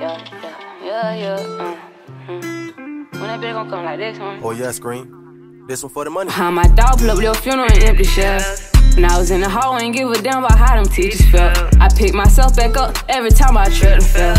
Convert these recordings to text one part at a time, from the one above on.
yeah, yeah, yeah, yeah. Uh, mm. When that bitch gon' come like this one? Oh yeah, scream. This one for the money. How my dog pull up your funeral and empty shells. When I was in the hallway, ain't give a damn about how them teachers felt. I pick myself back up every time I trip and fell.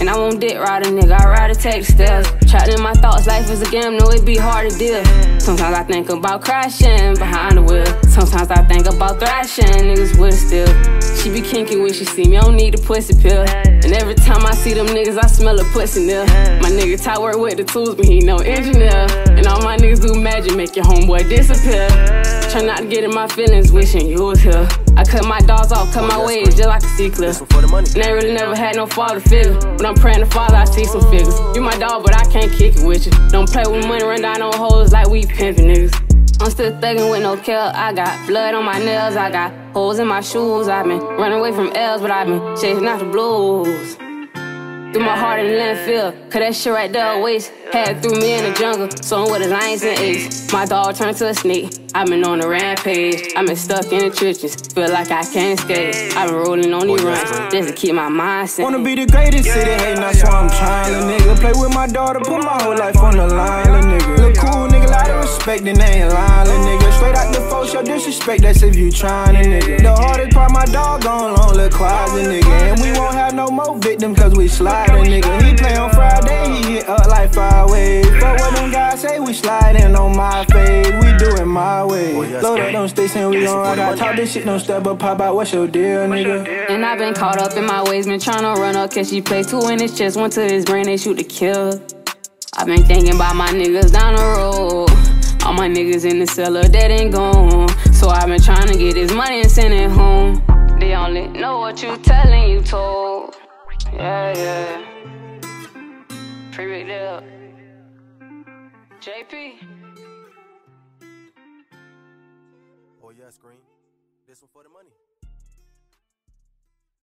And I won't dick ride a nigga, I ride to take steps. Trapped in my thoughts, life is a game, know it be hard to deal. Sometimes I think about crashing behind the wheel. Sometimes I think about thrashing, niggas would still. She be kinky when she see me, I don't need a pussy pill. And every time I see them niggas, I smell a pussy nil. My nigga Ty work with the tools, but he no engineer. And all my niggas do magic, make your homeboy disappear. Try not to get in my feelings, wishing you was here. I cut my dogs off, cut my waves just like a C clip. This one for the money. And I really never had no father figure. When I'm praying to Father, I see some figures. You my dog, but I can't kick it with you. Don't play with money, run down on hoes like we pimpin' niggas. I'm still thuggin' with no care. I got blood on my nails, I got holes in my shoes. I've been running away from L's, but I've been chasing out the blues. Threw my heart in the landfill, cause that shit right there a waste. Had threw me in the jungle, so I'm with the lions and apes. My dog turned to a snake, I've been on a rampage. I've been stuck in the trenches, feel like I can't escape. I've been rolling on these runs, just to keep my mind sane. Wanna be the greatest city, hey, that's why I'm trying, little nigga. Play with my daughter, put my whole life on the line, little nigga. Look cool, nigga, lot of respect, then they ain't lying, little nigga. Straight out the folks, your disrespect, that's if you trying, nigga. The hardest part, my dog gone long, little closet, nigga. No cause we sliding, nigga. He play on Friday, he hit up like five ways. But what them guys say, we sliding on my fade. We do it my way. Load up them sticks and we gon' ride out. Talk this shit, don't step up, pop out. What's your deal, nigga? And I've been caught up in my ways, been tryna run up, catch he plays two in his chest, one to his brain, they shoot to kill. I've been thinking about my niggas down the road. All my niggas in the cellar that ain't gone. So I've been trying to get his money and send it home. They only know what you telling you told. Yeah, yeah. Free Big Deb. JP. Oh yeah, scream. This one for the money.